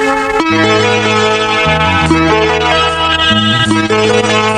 Thank you.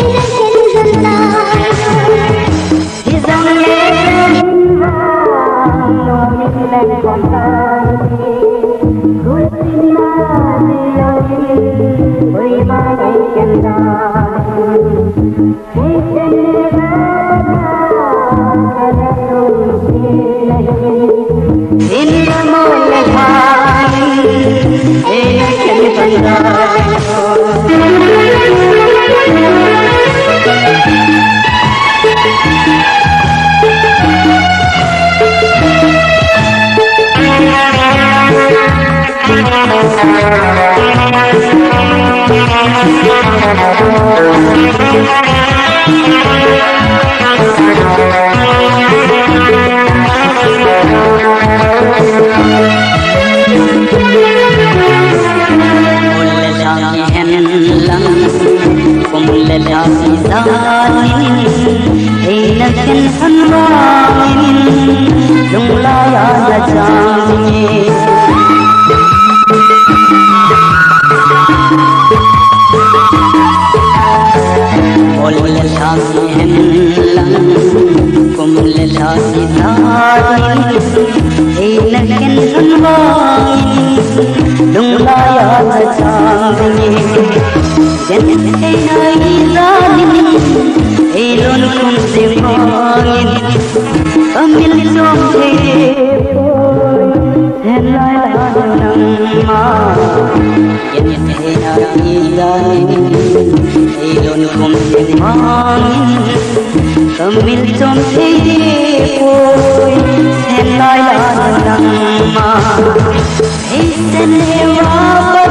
Hinakin hanwangin Yung laya na jangin لاسی هلن قم للاسی دارن اینکن سنوائی دنگلا یاد چاوی جنت نائی ظالم ایلون کم سوائی کمل جو پھیرے kong simangin Pamil som thế Hẹn lại là nắng mà Hãy subscribe cho kênh